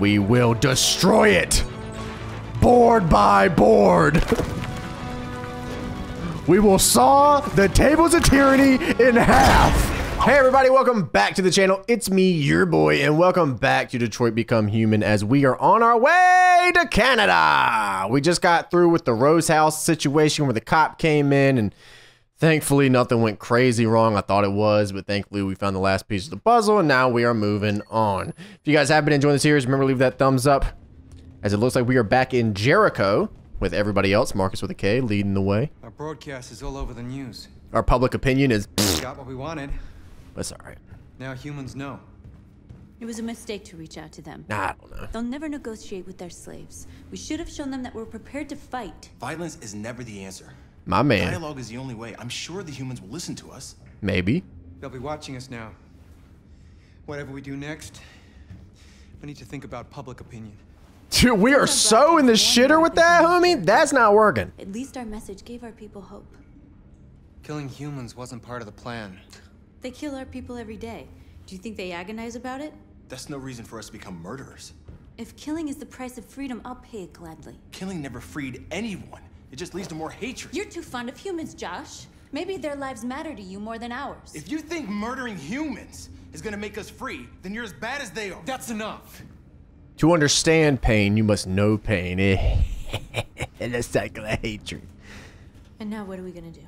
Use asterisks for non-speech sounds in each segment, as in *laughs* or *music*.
We will destroy it. Board by board. We will saw the tables of tyranny in half. Hey everybody, welcome back to the channel. It's me, your boy, and welcome back to Detroit Become Human as we are on our way to Canada. We just got through with the Rose House situation where the cop came in and thankfully nothing went crazy wrong. I thought it was, but thankfully we found the last piece of the puzzle and now we are moving on. If you guys have been enjoying the series, remember to leave that thumbs up as it looks like we are back in Jericho with everybody else, Marcus with a K, leading the way. Our broadcast is all over the news. Our public opinion is, We got what we wanted. that's all right. Now humans know. It was a mistake to reach out to them. Nah, I don't know. They'll never negotiate with their slaves. We should have shown them that we're prepared to fight. Violence is never the answer. My man, Dialogue is the only way. I'm sure the humans will listen to us. maybe. They'll be watching us now. Whatever we do next, we need to think about public opinion. Dude, we are so in the shitter with that, homie. That's not working. At least our message gave our people hope. Killing humans wasn't part of the plan. They kill our people every day. Do you think they agonize about it? That's no reason for us to become murderers. If killing is the price of freedom, I'll pay it gladly. Killing never freed anyone. It just leads to more hatred. You're too fond of humans, Josh. Maybe their lives matter to you more than ours. If you think murdering humans is gonna make us free, then you're as bad as they are. That's enough. To understand pain, you must know pain. *laughs* and a cycle of hatred. and now what are we gonna do?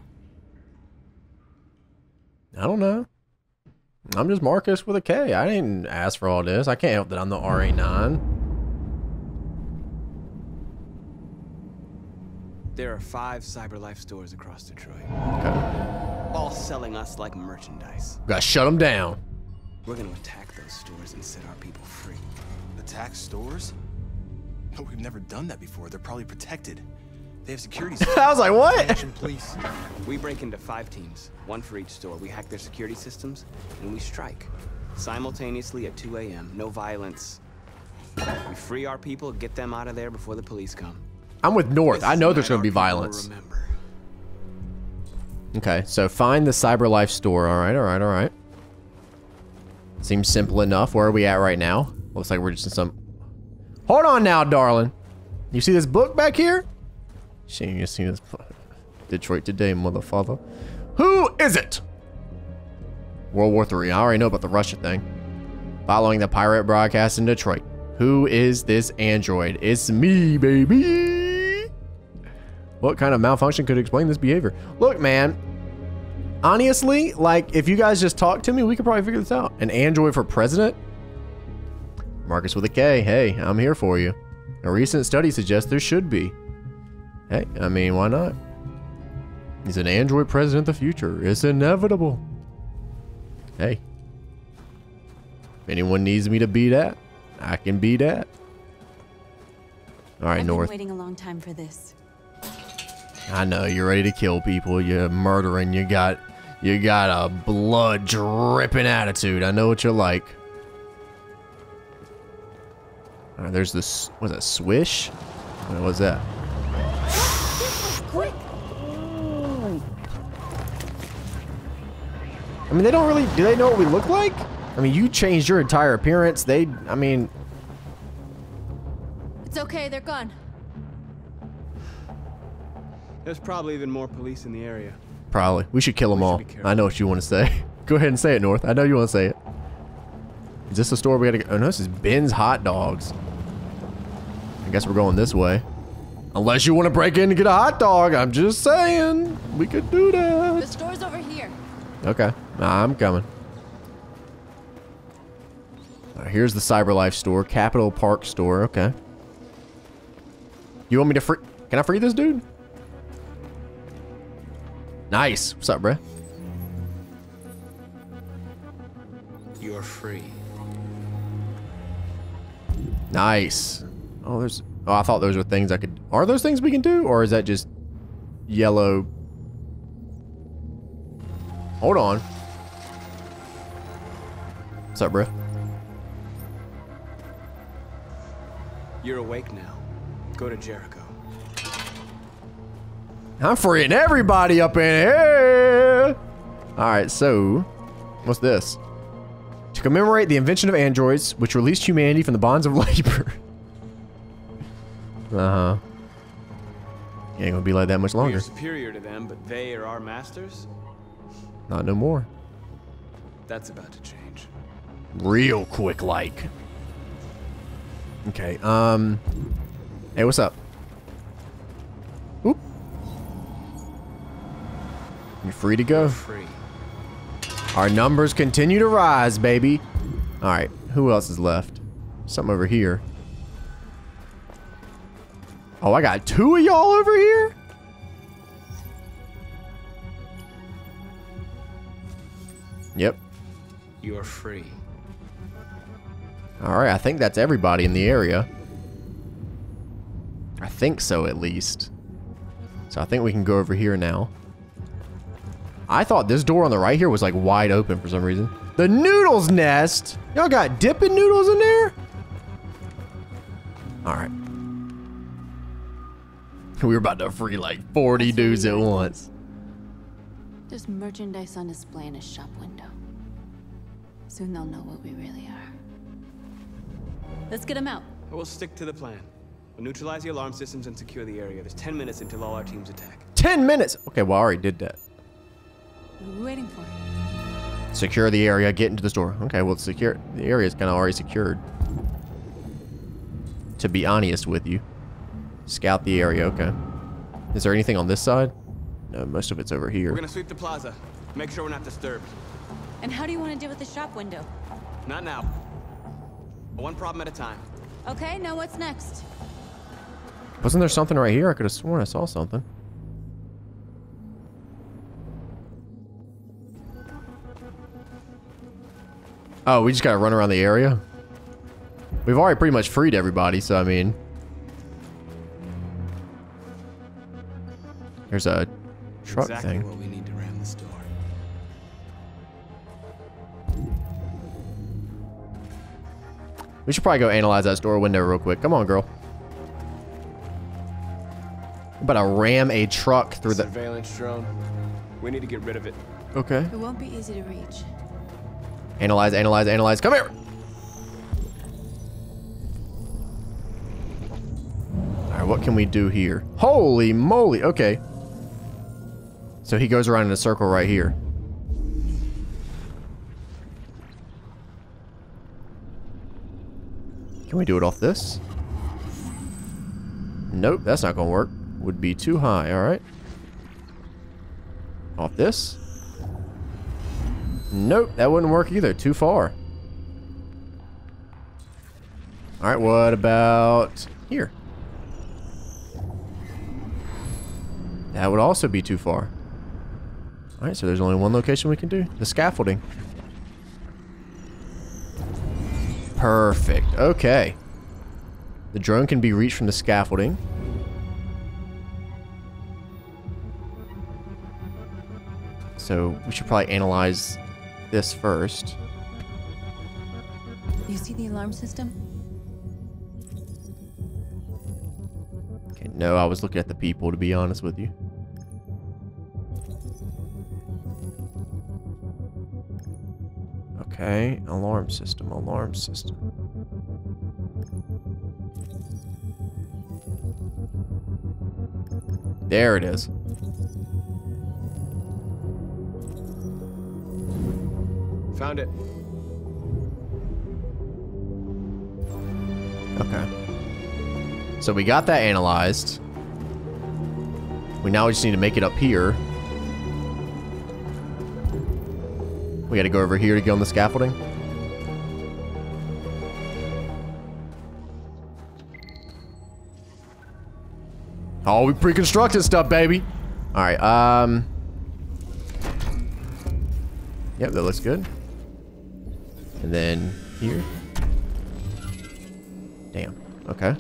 I don't know. I'm just Marcus with a K. I didn't ask for all this. I can't help that I'm the RA9. There are five CyberLife stores across Detroit, Okay. all selling us like merchandise. Gotta shut them down. We're gonna attack those stores and set our people free. Attack stores? No, we've never done that before. They're probably protected. They have security. *laughs* I was like, what? Attention, please. We break into five teams, one for each store. We hack their security systems, and we strike. Simultaneously at 2 a.m., no violence. We free our people, get them out of there before the police come. I'm with North. I know there's be our people will violence. Okay, so find the CyberLife store. All right, all right, all right. Seems simple enough. Where are we at right now? Looks like we're just in some... Hold on now, darling. You see this book back here? She you see this... Detroit Today, motherfucker. Who is it? World War Three. I already know about the Russia thing. Following the pirate broadcast in Detroit. Who is this android? It's me, baby. What kind of malfunction could explain this behavior? Look, man. Honestly, like, if you guys just talk to me, we could probably figure this out. An android for president? Marcus with a K. Hey, I'm here for you. A recent study suggests there should be. Hey, I mean, why not? He's an android president of the future. It's inevitable. Hey. If anyone needs me to be that, I can be that. All right, I've North. been waiting a long time for this. I know you're ready to kill people. You're murdering. You got, you got a blood dripping attitude. I know what you're like. All right, there's this. Was that swish? What was that? Quick! I mean, they don't really. Do they know what we look like? I mean, you changed your entire appearance. They. I mean, It's okay, they're gone. There's probably even more police in the area. probably. We should kill them all. I know what you want to say. *laughs* Go ahead and say it, North. I know you want to say it. Is this the store we gotta go? Oh no, this is Ben's Hot Dogs. I guess we're going this way. Unless you want to break in and get a hot dog. I'm just saying. We could do that. The store's over here. Okay. I'm coming. All right, here's the CyberLife store. Capital Park store. Okay. You want me to free... Can I free this dude? Nice. What's up, bruh? You're free. Nice. Oh, there's... Oh, I thought those were things I could... Are those things we can do? Or is that just yellow... Hold on. What's up, bruh? You're awake now. Go to Jericho. I'm freeing everybody up in here. All right, so what's this? To commemorate the invention of androids, which released humanity from the bonds of *laughs* labor. uh-huh. Ain't gonna be like that much longer. are superior to them, but they are our masters? Not no more. That's about to change. Real quick like. Okay, um... Hey, what's up? You're free to go. Free. Our numbers continue to rise, baby. Alright, who else is left? Something over here. Oh, I got two of y'all over here? Yep. You're free. Alright, I think that's everybody in the area. I think so, at least. So I think we can go over here now. I thought this door on the right here was like wide open for some reason. The noodles nest! Y'all got dipping noodles in there? Alright. *laughs* We were about to free like 40 dudes at once. There's merchandise on display in a shop window. Soon they'll know what we really are. Let's get them out. We'll stick to the plan. We'll neutralize the alarm systems and secure the area. There's 10 minutes until all our teams attack. 10 minutes! Okay, well I already did that. What are we waiting for? Secure the area, get into the store. Okay, well, secure. The area is kind of already secured. To be honest with you. Scout the area, okay. Is there anything on this side? No, most of it's over here. We're gonna sweep the plaza. Make sure we're not disturbed. And how do you want to deal with the shop window? Not now. One problem at a time. Okay, now what's next? Wasn't there something right here? I could have sworn I saw something. Oh, we just gotta run around the area? We've already pretty much freed everybody, so I mean... There's a truck exactly thing. what we need to ram this door. We should probably go analyze that store window real quick. Come on, girl. About to ram a truck through the... Surveillance drone. We need to get rid of it. Okay. It won't be easy to reach. Analyze, analyze, analyze. Come here. All right, what can we do here? Holy moly. Okay. So he goes around in a circle right here. Can we do it off this? Nope, that's not to work. Would be too high, all right. Off this? Nope, that wouldn't work either. Too far. Alright, what about here? That would also be too far. Alright, so there's only one location we can do. The scaffolding. Perfect. Okay. The drone can be reached from the scaffolding. So we should probably analyze this first. You see the alarm system? Okay, no, I was looking at the people to be honest with you. Okay, alarm system, alarm system. There it is. Found it. Okay. So we got that analyzed. We now just need to make it up here. We gotta go over here to get on the scaffolding. Oh, we pre-constructed stuff, baby. All right, um... Yep, that looks good. And then here. Damn. Okay.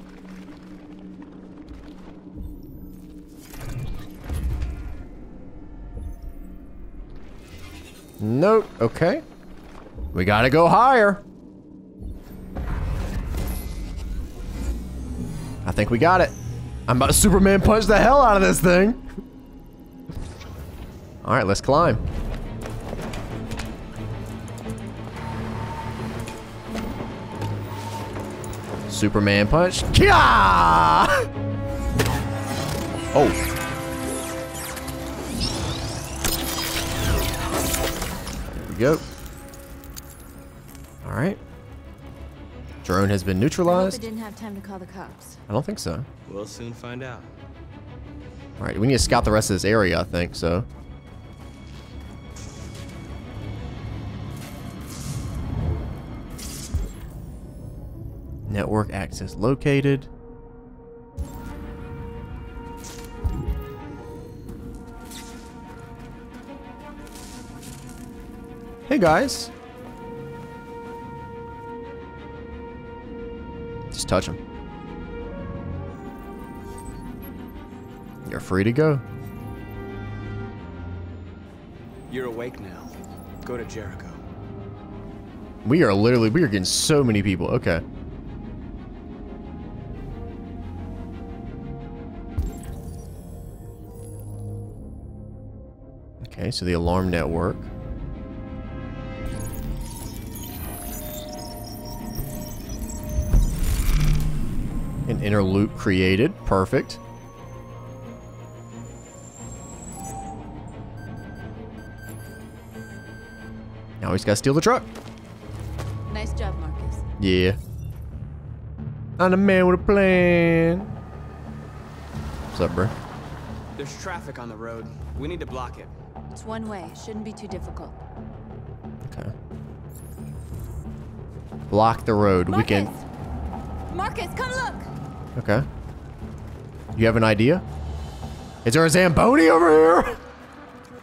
Nope. Okay. We gotta go higher. I think we got it. I'm about to Superman punch the hell out of this thing. All right, let's climb. Superman punch. Kia! *laughs* Oh. There we go. All right. Drone has been neutralized. it didn't have time to call the cops. I don't think so. We'll soon find out. All right, we need to scout the rest of this area, I think, so. Network access located. Hey guys. Just touch him. You're free to go. You're awake now. Go to Jericho. We are literally, we are getting so many people. Okay. Okay, so the alarm network. An inner loop created. Perfect. Now he's got to steal the truck. Nice job, Marcus. Yeah. I'm the man with a plan. What's up, bro? There's traffic on the road. We need to block it. It's one way. Shouldn't be too difficult. Okay. Block the road. We Marcus! can. Marcus, come look! Okay. You have an idea? Is there a Zamboni over here?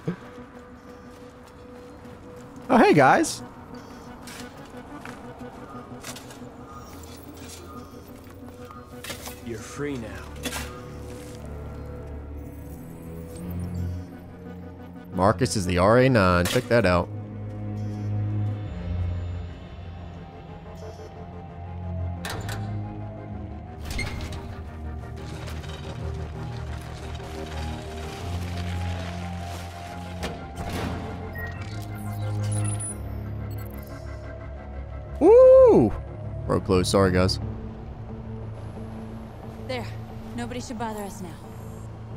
*laughs* oh, hey, guys. You're free now. Marcus is the RA9. Check that out. Woo! Road closed. Sorry, guys. There. Nobody should bother us now.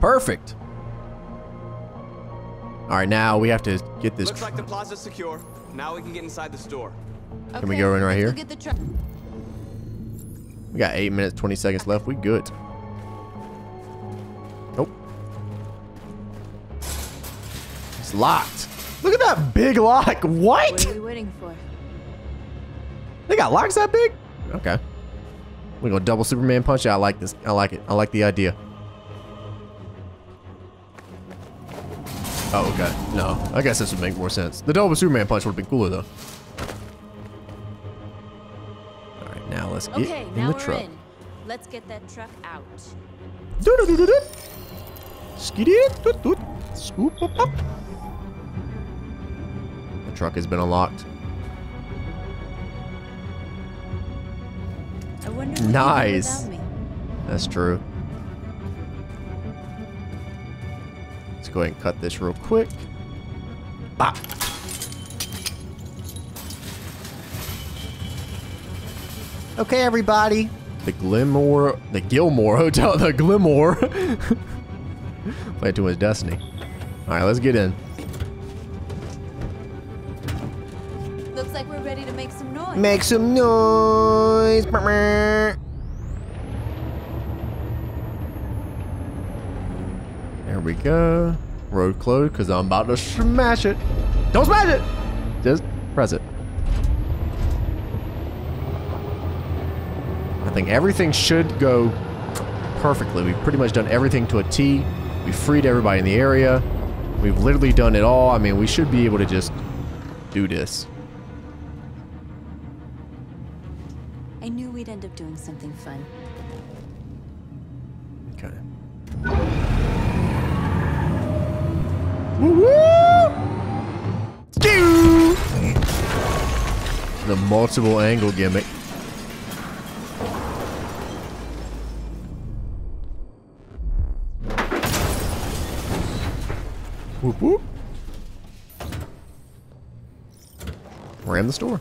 Perfect. All right, now we have to get this. Looks like the plaza's secure. Now we can get inside the store. Can we go in right here? Get the. We got 8 minutes, 20 seconds left. We good. Nope. It's locked. Look at that big lock. What What? are we waiting for? They got locks that big? Okay. We're gonna double Superman punch. I like this. I like it. I like the idea. Oh, okay. No. I guess this would make more sense. The double Superman punch would have been cooler, though. Alright, now let's get Okay, in now the we're truck. in. Let's get that truck out. Do-do-do-do-do. Skiddy, doot, doot. Scoop up, up. The truck has been unlocked. I wonder what you'd do Nice. That's true. Let's go ahead and cut this real quick. Bop. Okay, everybody. The Gilmore, the Gilmore Hotel, the Gilmore. Play to his destiny. All right, let's get in. Looks like we're ready to make some noise. Make some noise. There we go. Uh, road closed because I'm about to smash it. Don't smash it. Just press it. I think everything should go perfectly. We've pretty much done everything to a T. We freed everybody in the area. We've literally done it all. I mean, we should be able to just do this. I knew we'd end up doing something fun. The multiple angle gimmick. Whoop whoop. Ram the store.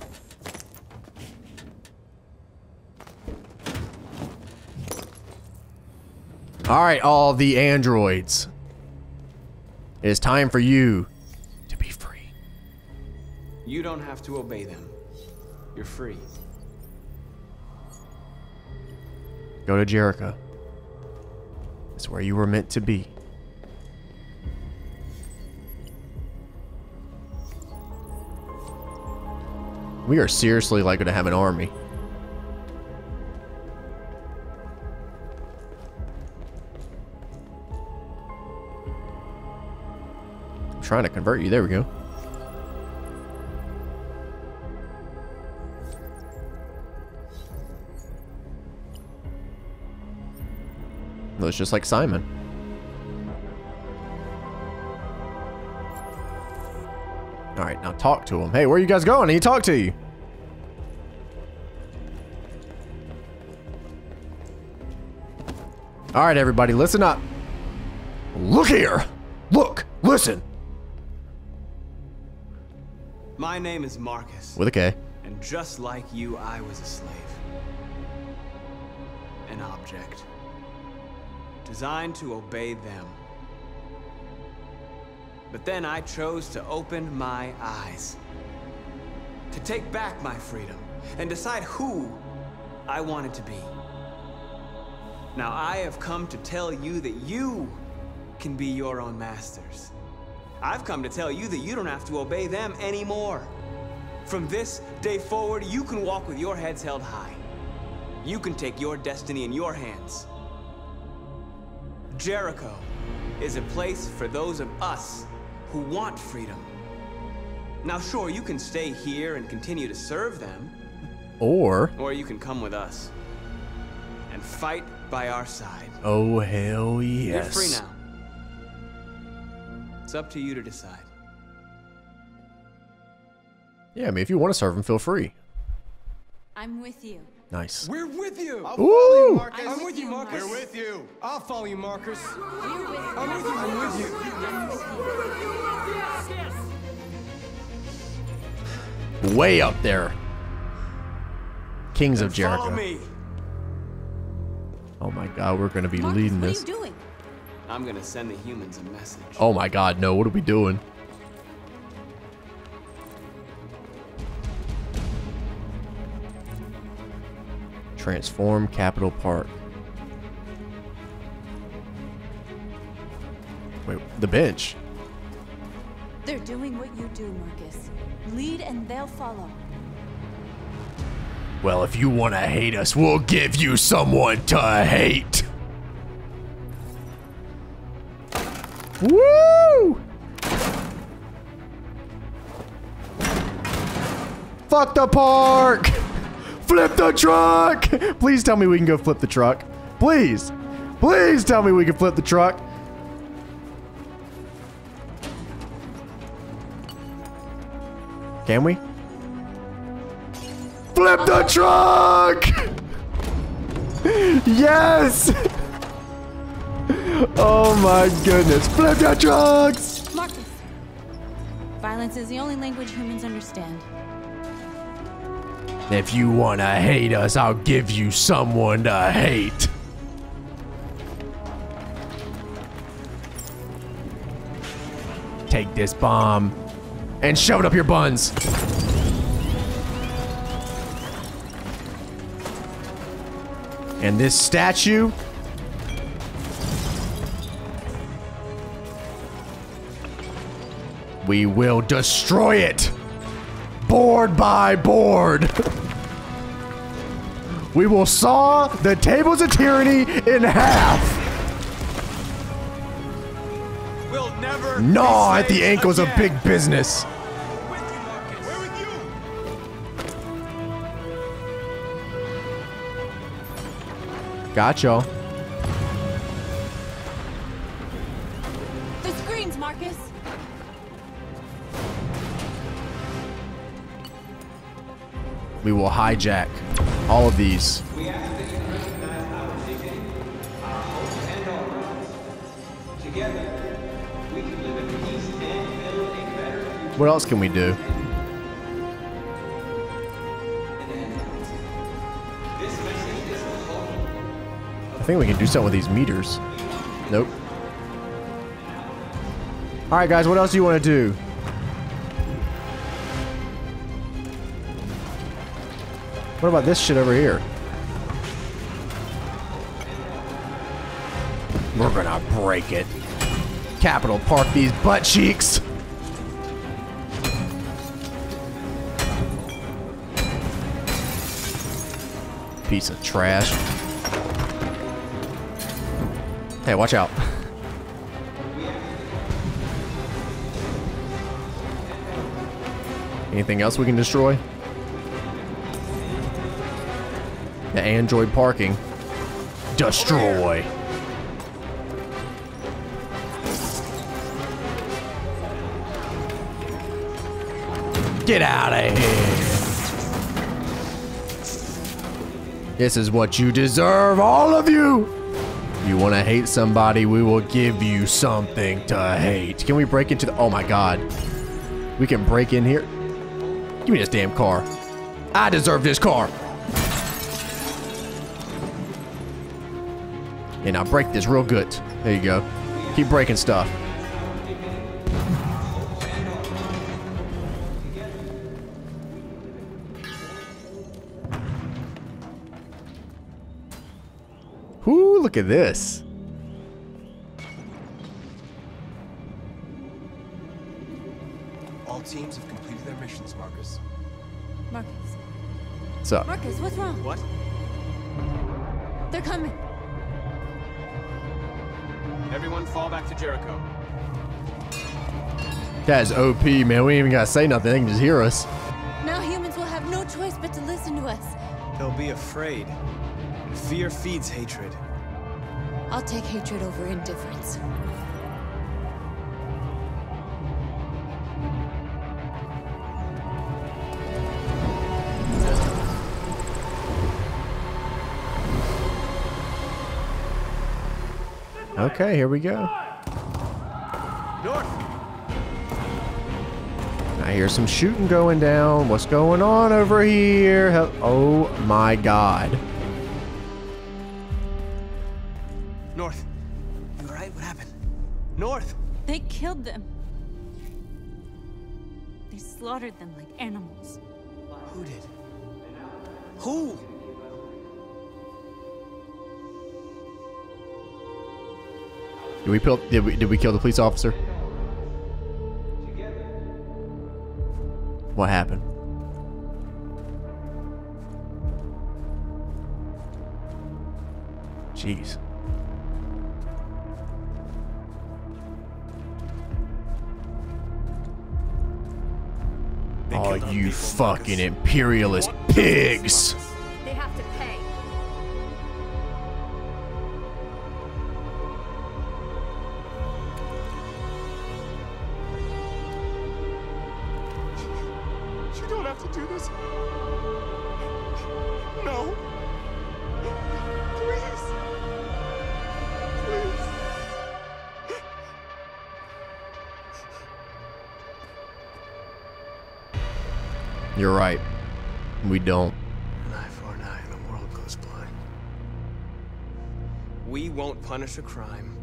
All right, all the androids. It is time for you to be free. You don't have to obey them. You're free. Go to Jericho. It's where you were meant to be. We are seriously like going to have an army. Trying to convert you. There we go. Looks just like Simon. All right, now talk to him. Hey, where are you guys going? Need to talk to you. All right, everybody, listen up. Look here. Look, listen. My name is Marcus. With a K. And just like you, I was a slave. An object. Designed to obey them. But then I chose to open my eyes. To take back my freedom and decide who I wanted to be. Now I have come to tell you that you can be your own masters. I've come to tell you that you don't have to obey them anymore. From this day forward, you can walk with your heads held high. You can take your destiny in your hands. Jericho is a place for those of us who want freedom. Now, sure, you can stay here and continue to serve them, Or, or you can come with us and fight by our side. oh hell yes. You're free now. It's up to you to decide. Yeah, I mean, if you want to serve him, feel free. I'm with you. Nice. We're with you. I'll Ooh. Marcus. I'm with you, Marcus. We're with you. I'll follow you, Marcus. We're with I'm with you. I'm with you. Way up there. Kings of Jericho. Follow me. Oh my god, we're going to be Marcus, leading what this. are you doing? I'm gonna send the humans a message. Oh my god, no. What are we doing? Transform Capital Park. Wait, the bench. They're doing what you do, Marcus. Lead and they'll follow. Well, if you want to hate us, we'll give you someone to hate. Woo! Fuck the park! Flip the truck! Please tell me we can go flip the truck. Please. Please tell me we can flip the truck. Can we? Flip the truck! *laughs* yes! *laughs* Oh my goodness. Flip the trucks! Marcus! Violence is the only language humans understand. If you want to hate us, I'll give you someone to hate. Take this bomb and shove it up your buns. And this statue We will destroy it. Board by board. We will saw the tables of tyranny in half. We'll never Gnaw at the ankles of big business. With We will hijack all of these. What else can we do? Of think we can do something with these meters. Nope. Alright guys, what else do you want to do? What about this shit over here? We're gonna break it. Capital Park these butt cheeks. Piece of trash. Hey, watch out. Anything else we can destroy? Android parking. Destroy. Get out of here. This is what you deserve, all of you. You want to hate somebody, we will give you something to hate. Can we break into the... Oh my god. We can break in here. Give me this damn car. I deserve this car. And now break this real good. There you go. Keep breaking stuff. Whoo, look at this. All teams have completed their missions, Marcus. Marcus. What's up? Marcus, what's wrong? What? They're coming. Everyone fall back to Jericho. That's OP, man. We ain't even gotta say nothing. They can just hear us. Now humans will have no choice but to listen to us. They'll be afraid. Fear feeds hatred. I'll take hatred over indifference. Okay, here we go. North! I hear some shooting going down. What's going on over here? Oh my god. Did we, kill, did we, did we kill the police officer? What happened? Jeez. Oh, you fucking imperialist pigs! Have to do this. No. Please. Please. You're right. We don't. An eye for an eye and the world goes blind. We won't punish a crime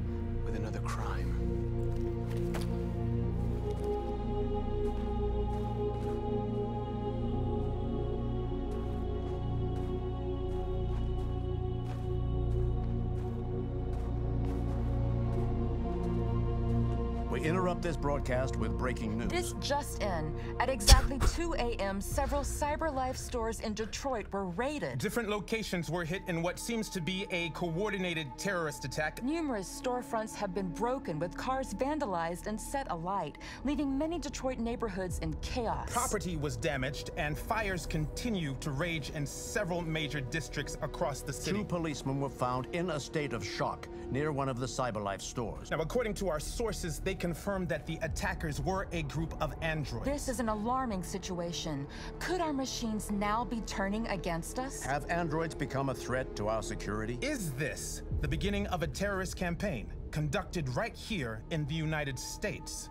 interrupt this broadcast with breaking news. This just in. At exactly 2 a.m., several CyberLife stores in Detroit were raided. Different locations were hit in what seems to be a coordinated terrorist attack. Numerous storefronts have been broken with cars vandalized and set alight, leaving many Detroit neighborhoods in chaos. Property was damaged, and fires continue to rage in several major districts across the city. Two policemen were found in a state of shock near one of the CyberLife stores. Now, according to our sources, they confirmed that the attackers were a group of androids. This is an alarming situation. Could our machines now be turning against us? Have androids become a threat to our security? Is this the beginning of a terrorist campaign conducted right here in the United States?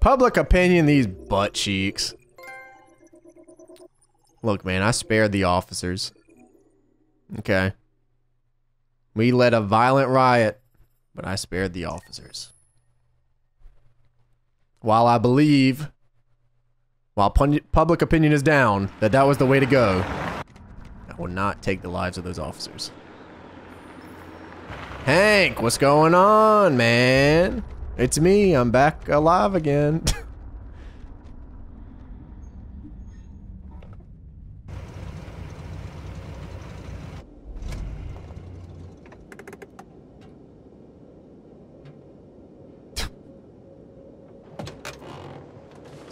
Public opinion, these butt cheeks. Look, man, I spared the officers. Okay. We led a violent riot, but I spared the officers. While I believe, while public opinion is down, that that was the way to go, I will not take the lives of those officers. Hank, what's going on, man? It's me. I'm back alive again. *laughs*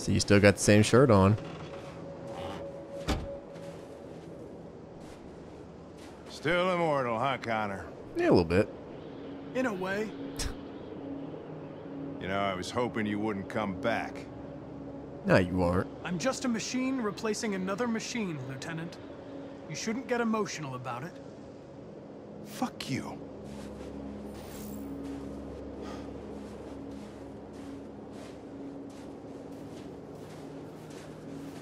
so you still got the same shirt on. Still immortal, huh, Connor? Yeah, a little bit. In a way. you know, I was hoping you wouldn't come back. No, you aren't. I'm just a machine replacing another machine, Lieutenant. You shouldn't get emotional about it. Fuck you.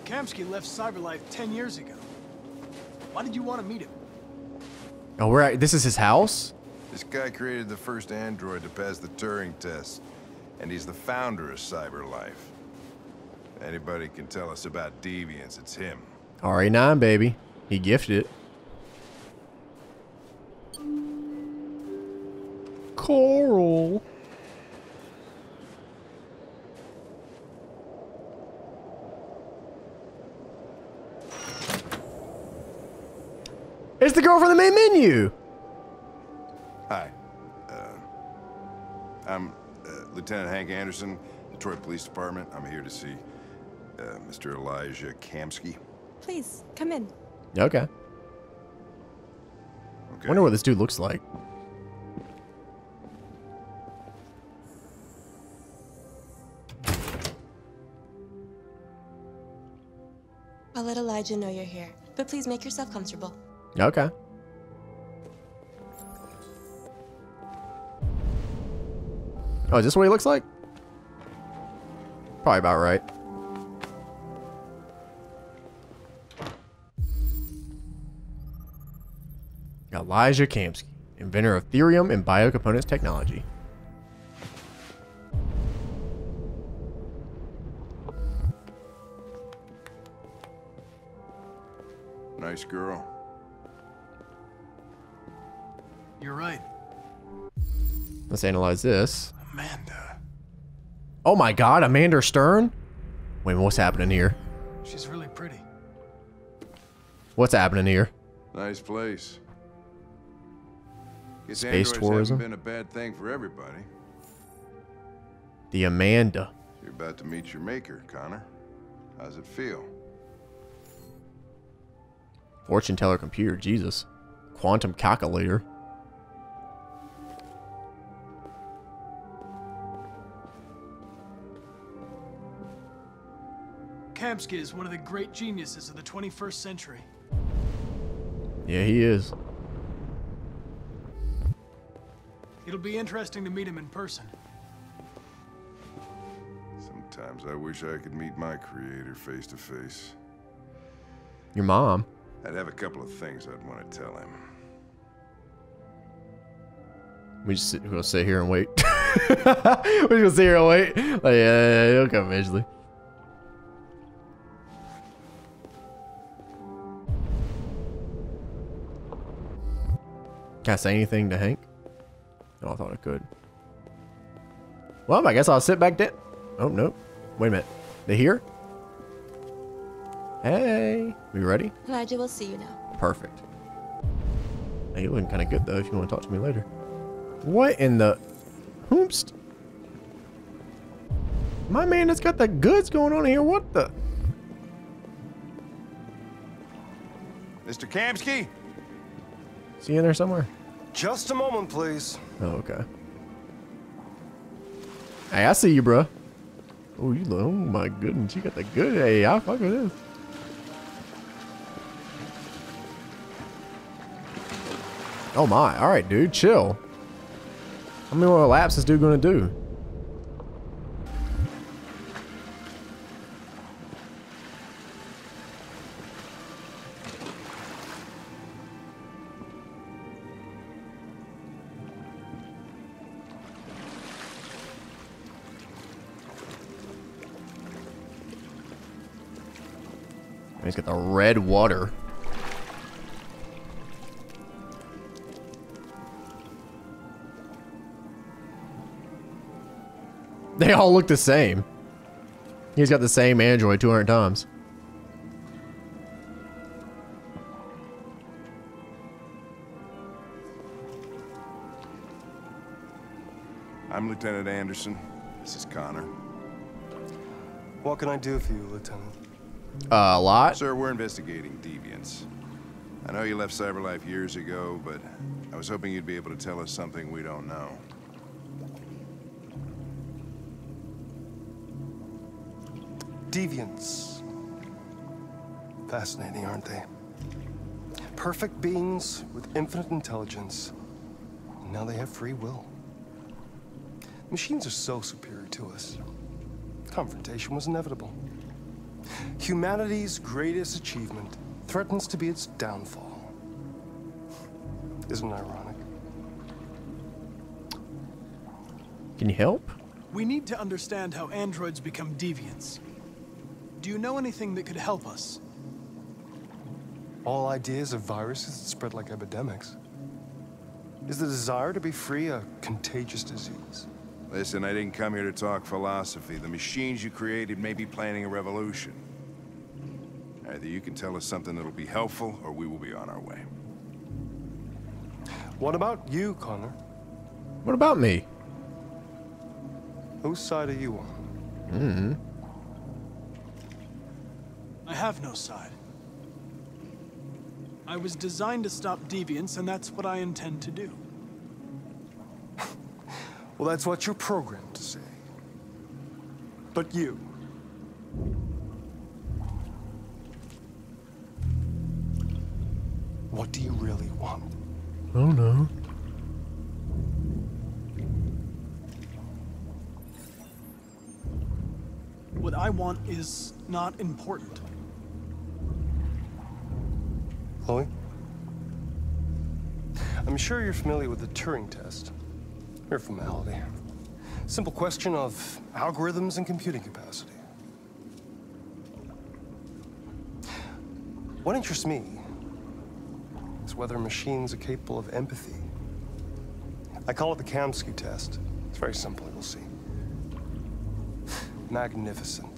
Kamski left Cyberlife 10 years ago. Why did you want to meet him? Oh, we're at, this is his house? This guy created the first android to pass the Turing test, and he's the founder of Cyberlife. Anybody can tell us about deviance, it's him. RA9, baby. He gifted it. Coral. It's the girl from the main menu. Hi. Uh, I'm uh, Lieutenant Hank Anderson, Detroit Police Department. I'm here to see uh, Mr. Elijah Kamski. Please, come in. Okay. Okay. Wonder what this dude looks like. I'll let Elijah know you're here, but please make yourself comfortable. Okay. Oh, is this what he looks like? Probably about right. Elijah Kamski, inventor of Thirium and biocomponents technology. Nice girl. You're right. Let's analyze this. Amanda. Oh my god, Amanda Stern? Wait, what's happening here? She's really pretty. What's happening here? Nice place. Guess Space androids tourism? haven't been a bad thing for everybody. The Amanda. You're about to meet your maker, Connor. How's it feel? Fortune teller computer, Jesus. Quantum calculator. Kamski is one of the great geniuses of the 21st century. Yeah, he is. It'll be interesting to meet him in person. Sometimes I wish I could meet my creator face to face. Your mom. I'd have a couple of things I'd want to tell him. We just sit, we're gonna sit here and wait. *laughs* We're just gonna sit here and wait. Like, yeah, yeah, yeah, he'll come eventually. Can I say anything to Hank? Oh, I thought I could. Well, I guess I'll sit back down. Oh, no. Wait a minute. They here? Hey. We ready? Elijah will see you now. Perfect. Hey, you're looking kind of good, though, if you want to talk to me later. What in the... Hoomst? My man has got the goods going on here. What the... Mr. Kamski? See you in there somewhere? Just a moment, please. Oh, okay. Hey, I see you, bro. Oh, you. Oh, my goodness. You got the good... Hey, I fuck with this. Oh, my. All right, dude. Chill. How many more laps is dude gonna do? Red water. *laughs* They all look the same. He's got the same android 200 times. I'm Lieutenant Anderson. This is Connor. What can I do for you, Lieutenant? Uh, a lot? Sir, we're investigating deviants. I know you left CyberLife years ago, but I was hoping you'd be able to tell us something we don't know. Deviants. Fascinating, aren't they? Perfect beings with infinite intelligence. And now they have free will. Machines are so superior to us. Confrontation was inevitable. Humanity's greatest achievement threatens to be its downfall. Isn't it ironic? Can you help? We need to understand how androids become deviants. Do you know anything that could help us? All ideas of viruses that spread like epidemics. Is the desire to be free a contagious disease? Listen, I didn't come here to talk philosophy. The machines you created may be planning a revolution. Either you can tell us something that'll be helpful, or we will be on our way. What about you, Connor? What about me? Whose side are you on? Mm-hmm. I have no side. I was designed to stop deviants, and that's what I intend to do. Well, that's what you're programmed to say. But you. What do you really want? Oh no. What I want is not important. Chloe? I'm sure you're familiar with the Turing test. Mere formality. Simple question of algorithms and computing capacity. What interests me is whether machines are capable of empathy. I call it the Kamski test. It's very simple, you'll see. Magnificent,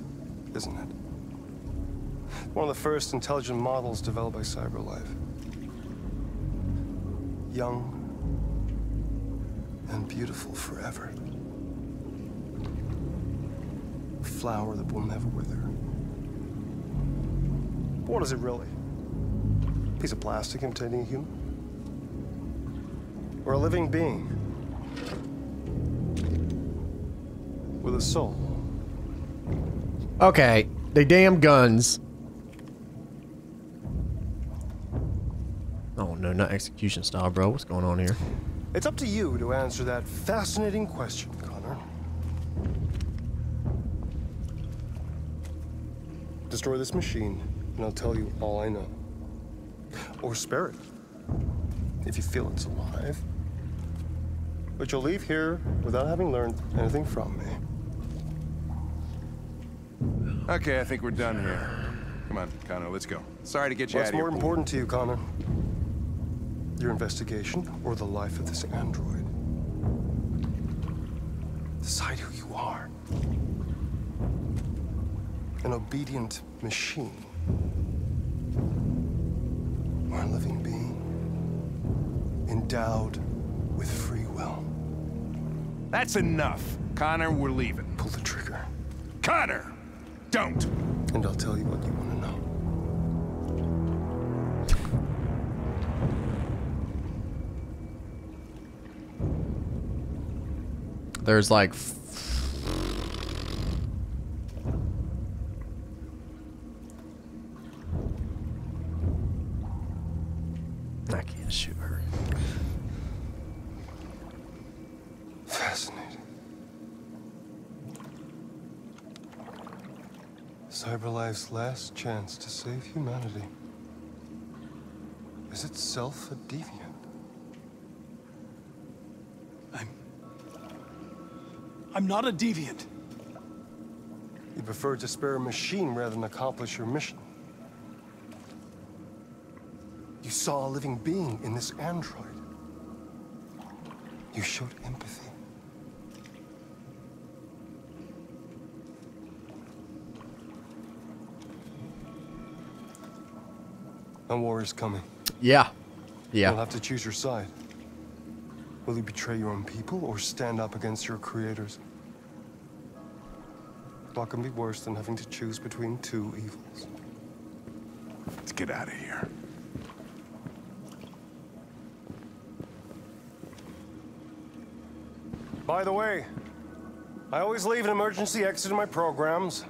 isn't it? One of the first intelligent models developed by CyberLife. Young beautiful forever. A flower that will never wither. What is it really? A piece of plastic imitating a human? Or a living being? With a soul? Okay, they damn guns. Oh no, not execution style, bro. What's going on here? It's up to you to answer that fascinating question, Connor. Destroy this machine, and I'll tell you all I know. Or spare it, if you feel it's alive. But you'll leave here without having learned anything from me. Okay, I think we're done here. Come on, Connor, let's go. Sorry to get you What's out of here. more important to you, Connor? Your investigation or the life of this android? Decide who you are. An obedient machine. Or a living being. Endowed with free will. That's enough. Connor, we're leaving. Pull the trigger. Connor! Don't! And I'll tell you what you want to know. There's like. I can't shoot her. Fascinating. CyberLife's last chance to save humanity is itself a deviant. I'm not a deviant. You prefer to spare a machine rather than accomplish your mission. You saw a living being in this android. You showed empathy. A war is coming. Yeah. Yeah. You'll have to choose your side. Will you betray your own people or stand up against your creators? What can be worse than having to choose between two evils? Let's get out of here. By the way, I always leave an emergency exit in my programs.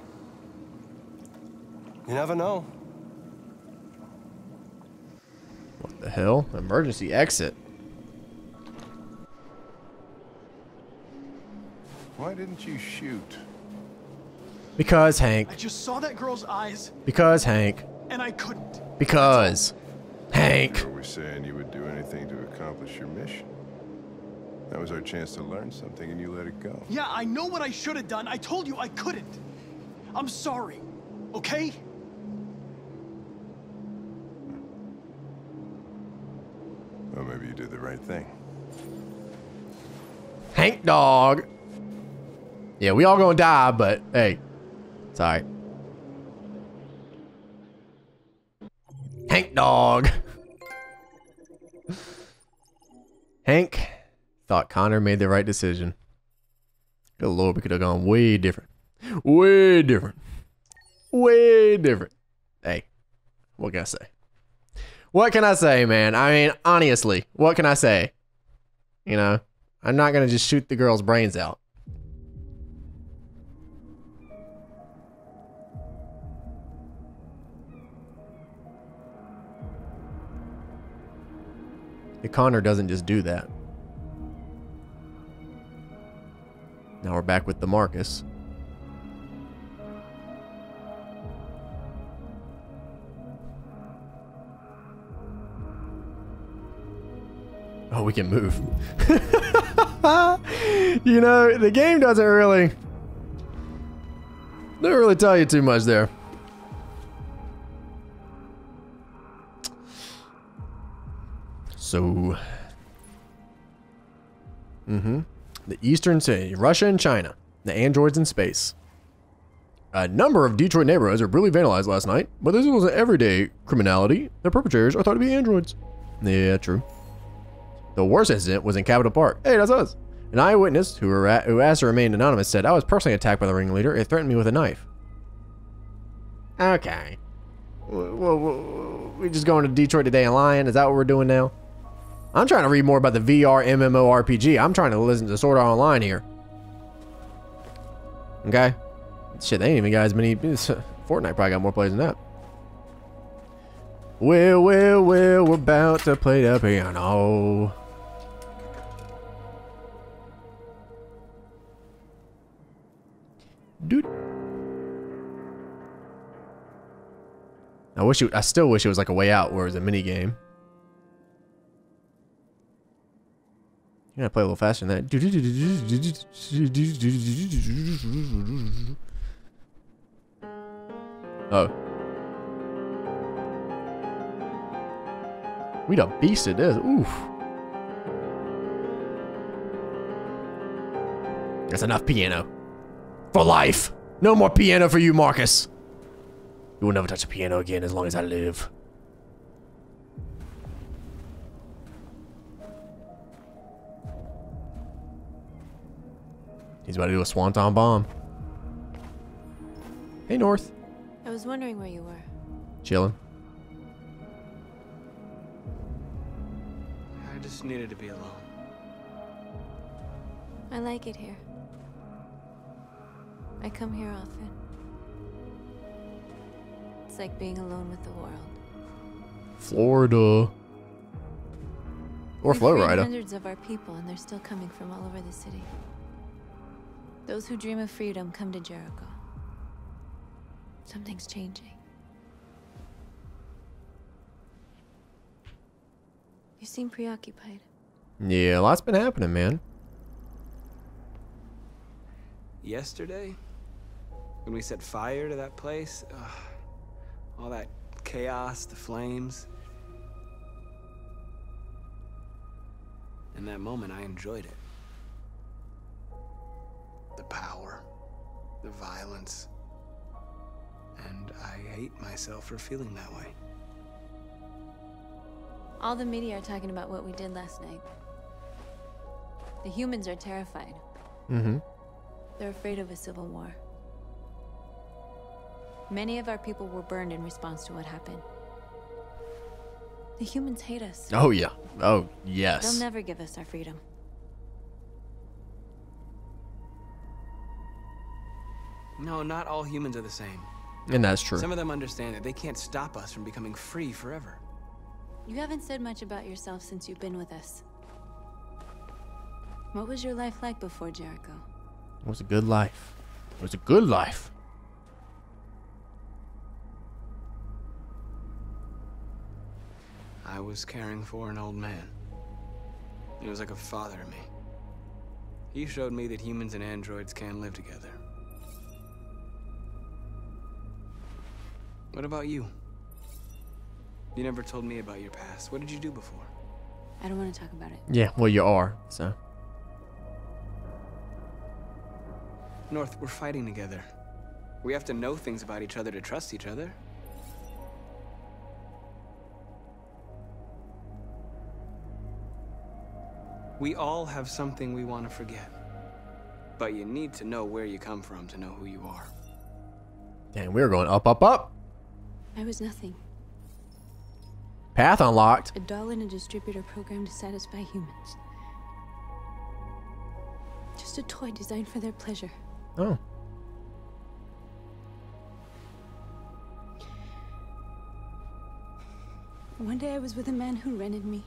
You never know. What the hell? Emergency exit. Why didn't you shoot? Because Hank. I just saw that girl's eyes, Because Hank. and I couldn't. Because Hank. You were saying you would do anything to accomplish your mission. That was our chance to learn something, and you let it go. Yeah, I know what I should have done. I told you I couldn't. I'm sorry. Okay? Well, maybe you did the right thing. Hank dog. Yeah, we all gonna die, but hey, it's alright. Hank dog. Hank thought Connor made the right decision. Good lord, we could have gone way different. Way different. Way different. Hey, what can I say? What can I say, man? I mean, honestly, what can I say? You know, I'm not gonna just shoot the girl's brains out. The Connor doesn't just do that. Now we're back with the Marcus. Oh, we can move. *laughs* you know, the game doesn't really doesn't really tell you too much there. So, mm-hmm. The Eastern City, Russia and China, the androids in space. A number of Detroit neighborhoods were brutally vandalized last night, but this was an everyday criminality. The perpetrators are thought to be androids. Yeah, true. The worst incident was in Capitol Park. Hey, that's us. An eyewitness who, were who asked to remain anonymous said, I was personally attacked by the ringleader. It threatened me with a knife. Okay. Well, we just going to Detroit today and lying? Is that what we're doing now? I'm trying to read more about the VR MMORPG. I'm trying to listen to Sword Art Online here. Okay. Shit, they ain't even got as many. *laughs* Fortnite probably got more players than that. Well, well, well, we're about to play the piano. Dude. I wish it, I still wish it was like a way out where it was a mini game. You gotta play a little faster than that. Oh. We done beasted this. Oof. That's enough piano. For life. No more piano for you, Marcus. You will never touch a piano again as long as I live. He's about to do a swanton bomb. Hey, North. I was wondering where you were. Chilling. I just needed to be alone. I like it here. I come here often. It's like being alone with the world. Florida. Or We Flow freed hundreds of our people, and they're still coming from all over the city. Those who dream of freedom come to Jericho. Something's changing. You seem preoccupied. Yeah, a lot's been happening, man. Yesterday, when we set fire to that place, ugh, all that chaos, the flames. In that moment, I enjoyed it. The violence. And I hate myself for feeling that way. All the media are talking about what we did last night. The humans are terrified. Mm-hmm. They're afraid of a civil war. Many of our people were burned in response to what happened. The humans hate us. Oh yeah. Oh yes. They'll never give us our freedom. No, not all humans are the same. And that's true. Some of them understand that they can't stop us from becoming free forever. You haven't said much about yourself since you've been with us. What was your life like before Jericho? It was a good life. It was a good life. I was caring for an old man. He was like a father to me. He showed me that humans and androids can live together. What about you? You never told me about your past. What did you do before? I don't want to talk about it. Yeah, well you are, so. North, we're fighting together. We have to know things about each other to trust each other. We all have something we want to forget. But you need to know where you come from to know who you are. Damn, we are going up, up, up. I was nothing. Path unlocked. A doll in a distributor program to satisfy humans. Just a toy designed for their pleasure. Oh. One day I was with a man who rented me.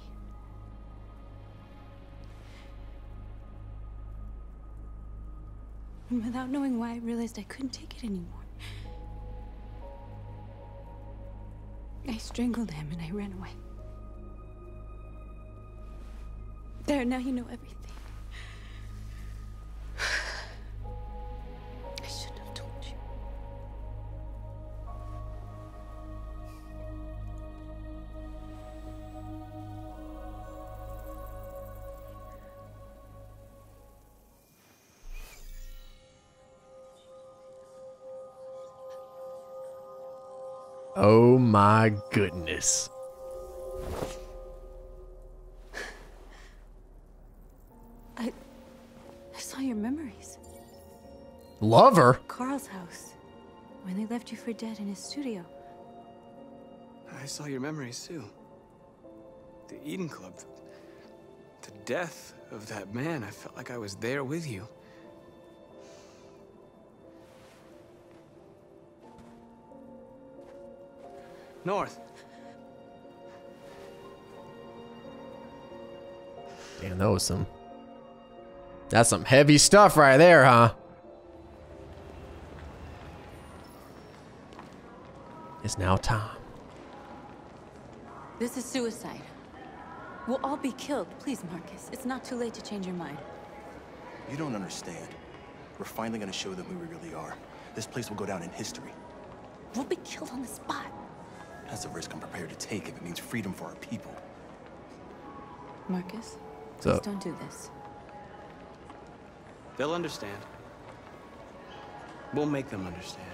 And without knowing why, I realized I couldn't take it anymore. I strangled him and I ran away. There, now you know everything. My goodness. I. I saw your memories. Lover? Carl's house. When they left you for dead in his studio. I saw your memories too. The Eden Club. The death of that man. I felt like I was there with you. North. Damn, that was some. That's some heavy stuff right there, huh? It's now time. This is suicide. We'll all be killed. Please, Marcus. It's not too late to change your mind. You don't understand. We're finally gonna show them who we really are. This place will go down in history. We'll be killed on the spot. That's a risk I'm prepared to take if it means freedom for our people. Marcus, What's please up? don't do this. They'll understand. We'll make them understand.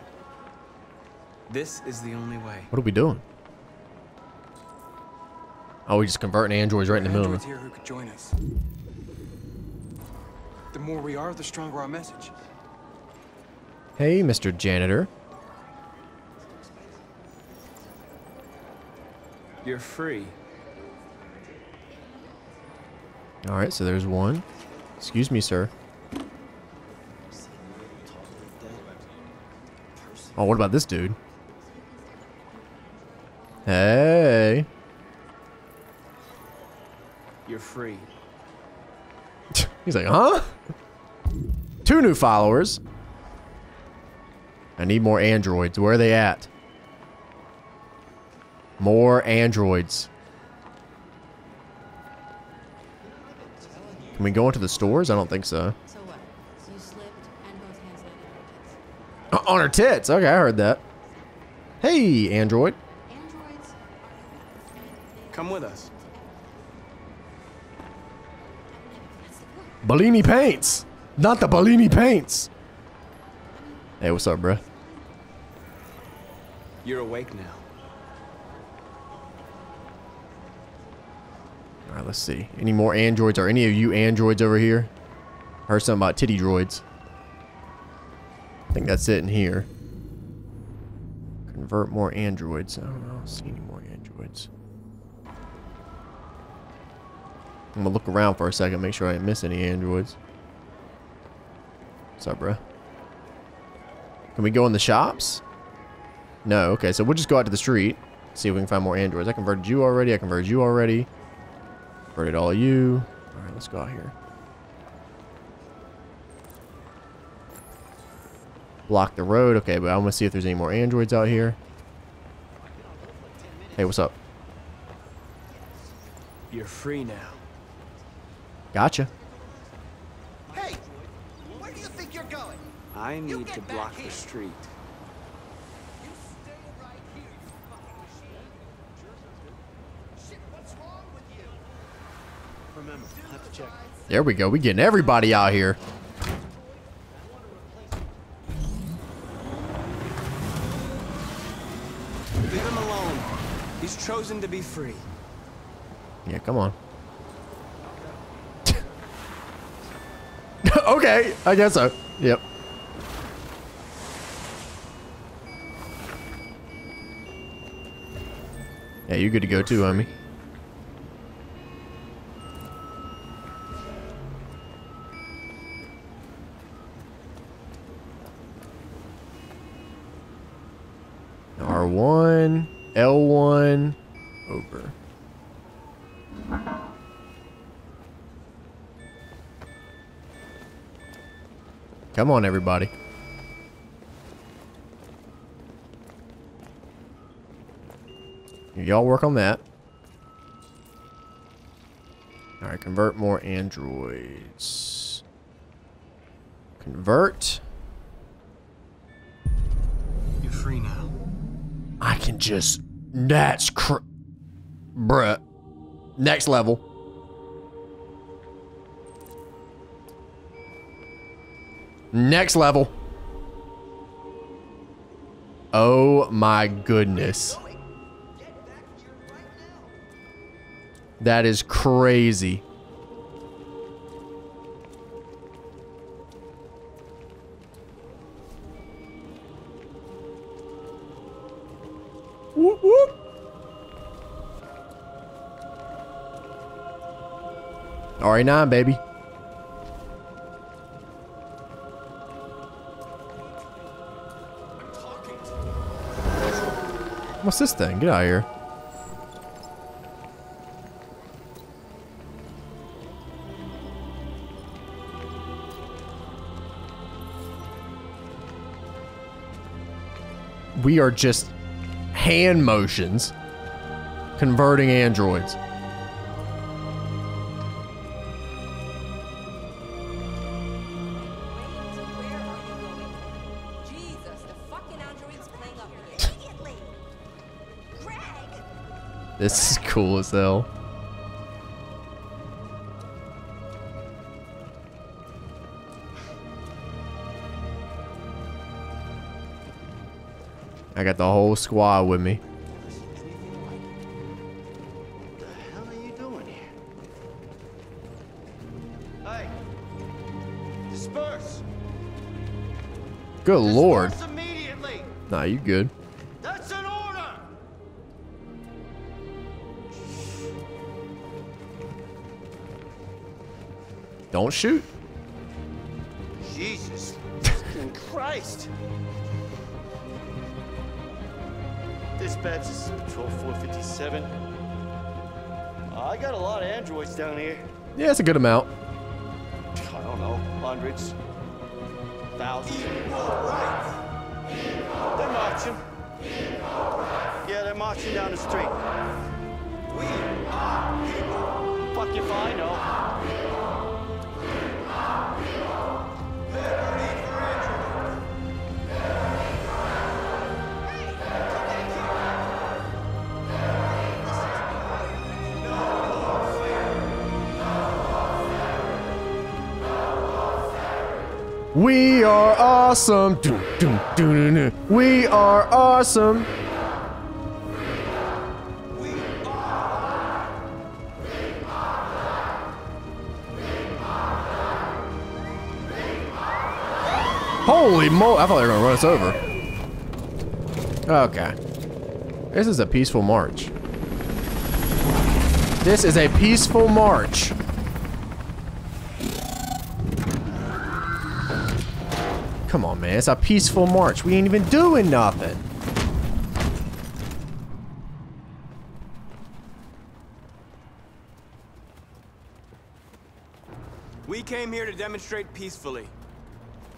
This is the only way. What are we doing? Oh, we just converting androids right in the middle. Androids here who could join us. The more we are, the stronger our message. Hey, Mr. Janitor. You're free. All right, so there's one. Excuse me, sir. Oh, what about this dude? Hey. You're free. *laughs* He's like, huh? Two new followers. I need more androids. Where are they at? More androids. Can we go into the stores? I don't think so. So what? So you slipped and both hands landed Uh, on her tits. Okay, I heard that. Hey, android. Come with us. Bellini paints. Not the Bellini paints. Hey, what's up, bruh? You're awake now. Let's see. Any more androids? Are any of you androids over here? Heard something about titty droids. I think that's it in here. Convert more androids. I don't know. I don't see any more androids. I'm gonna look around for a second, make sure I didn't miss any androids. What's up, bro? Can we go in the shops? No. Okay, so we'll just go out to the street, see if we can find more androids. I converted you already. I converted you already. Converted all of you. All right, let's go out here. Block the road. Okay, but I'm going to see if there's any more androids out here. Hey, what's up? You're free now. Gotcha. Hey, where do you think you're going? I need to block the street. Remember, I'll have to check. There we go. We getting everybody out here. Leave him alone. He's chosen to be free. Yeah, come on. *laughs* okay, I guess so. Yep. Yeah, you good to go too, homie. Come on, everybody. Y'all work on that. Alright, convert more androids. Convert. You're free now. I can just... That's cr... Bruh. Next level. Next level. Oh my goodness. That is crazy. Whoop whoop. RA9, baby. What's this thing? Get out of here. We are just hand motions converting androids. This is cool as hell. I got the whole squad with me. What the hell are you doing here? Hey, disperse. Good lord. Disperse. Nah, you good. Don't shoot. Jesus fucking *laughs* Christ. Dispatch this is Patrol 457. Uh, I got a lot of androids down here. Yeah, it's a good amount. I don't know, hundreds, thousands. They're marching. Yeah, they're marching down the street. We are people. Fuck if I know. We are awesome. Dun, dun, dun. We are awesome. Holy mo! I thought they were gonna run us over. Okay. This is a peaceful march. This is a peaceful march. Come on, man. It's a peaceful march. We ain't even doing nothing. We came here to demonstrate peacefully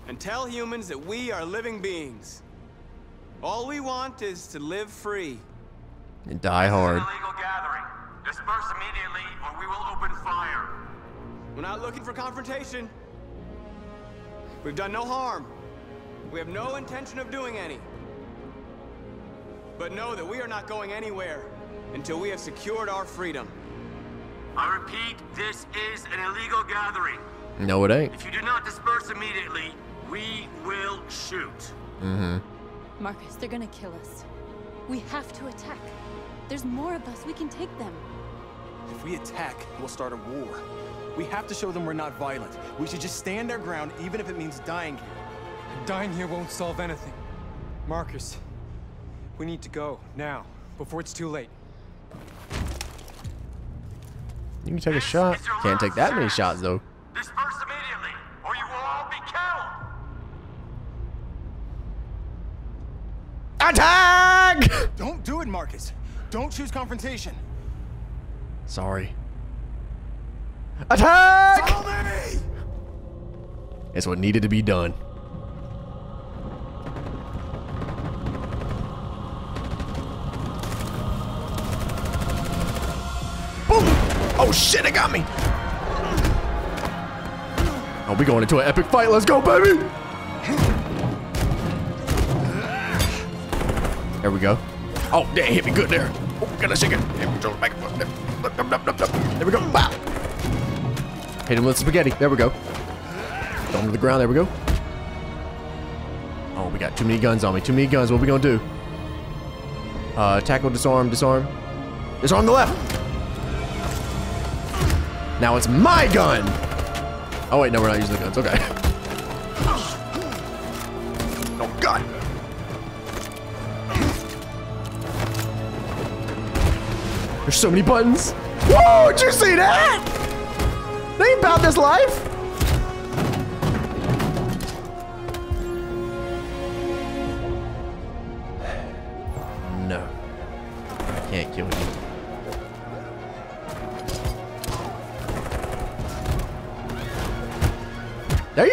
and tell humans that we are living beings. All we want is to live free. And die hard. Illegal gathering. Disperse immediately or we will open fire. We're not looking for confrontation. We've done no harm. We have no intention of doing any. But know that we are not going anywhere until we have secured our freedom. I repeat, this is an illegal gathering. No, it ain't. If you do not disperse immediately, we will shoot. Mm-hmm. Marcus, they're gonna kill us. We have to attack. There's more of us. We can take them. If we attack, we'll start a war. We have to show them we're not violent. We should just stand our ground, even if it means dying here. Dying here won't solve anything. Marcus, we need to go, now, before it's too late. You can take a shot. Can't take that many shots, though. Disperse immediately or you will all be killed. Attack! Don't do it, Marcus. Don't choose confrontation. Sorry. Attack! Follow me! It's what needed to be done. Shit, it got me! Oh, we going into an epic fight. Let's go, baby! There we go. Oh, damn, hit me good there. Oh, gotta shake it. There we go. Back up. There we go. Bow. Hit him with spaghetti. There we go. Throw him to the ground. There we go. Oh, we got too many guns on me. Too many guns. What we gonna do? Uh, tackle, disarm, disarm. Disarm the left. Now it's my gun. Oh wait, no, we're not using the guns. Okay. Oh God. There's so many buttons. Whoa, did you see that? They ain't about this life.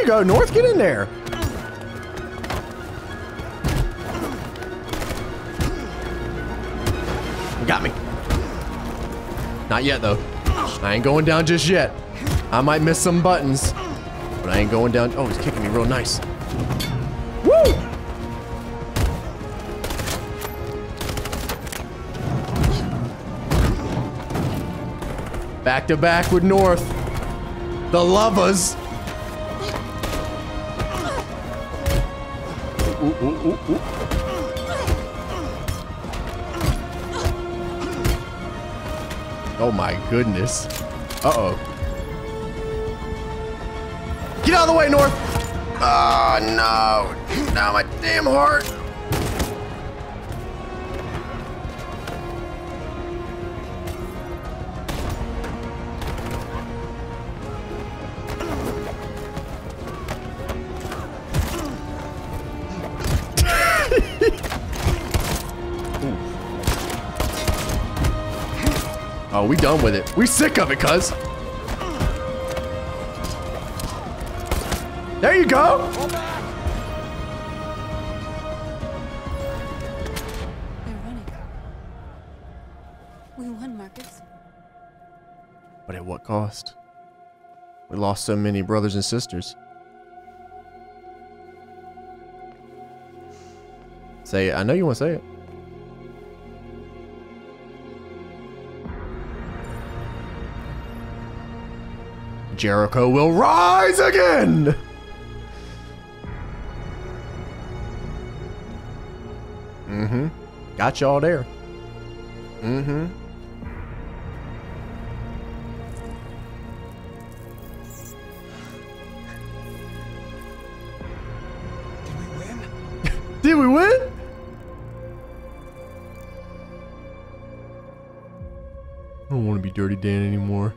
Go, North, get in there. Got me. Not yet, though. I ain't going down just yet. I might miss some buttons, but I ain't going down. Oh, he's kicking me real nice. Woo! Back to back with North. The lovers. Ooh, ooh, ooh. Oh my goodness. Uh-oh. Get out of the way, North! Oh, no. Now my damn heart. We done with it. We sick of it, cuz. There you go. We won, Marcus. But at what cost? We lost so many brothers and sisters. Say it. I know you want to say it. Jericho will rise again! Mm-hmm. Got y'all there. Mm-hmm. *laughs* Did we win? I don't want to be Dirty Dan anymore.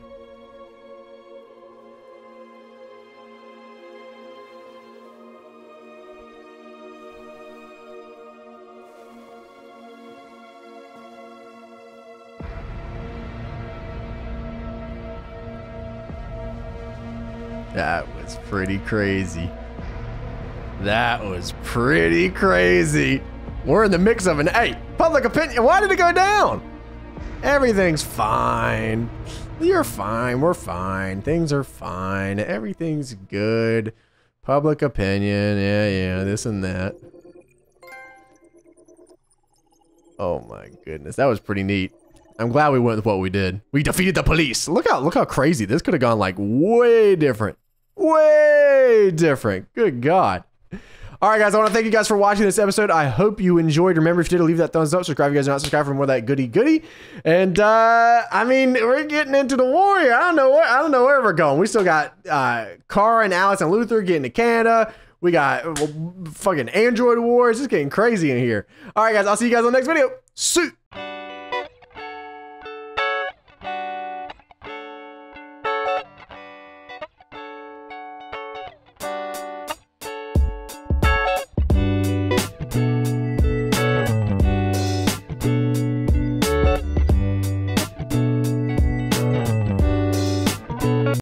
Pretty crazy. That was pretty crazy. We're in the mix of an eight. Public opinion. Why did it go down? Everything's fine. You're fine. We're fine. Things are fine. Everything's good. Public opinion. Yeah, yeah. This and that. Oh my goodness. That was pretty neat. I'm glad we went with what we did. We defeated the police. Look how look how crazy. This could have gone like way different. Way different. Good God. All right, guys, I want to thank you guys for watching this episode. I hope you enjoyed. Remember, if you did, leave that thumbs up. Subscribe if you guys are not subscribed for more of that goody goody. And uh, I mean, we're getting into the war here. I don't know where I don't know where we're going. We still got uh, Kara and Alice and Luther getting to Canada. We got uh, fucking Android wars. It's getting crazy in here. All right, guys, I'll see you guys on the next video. See.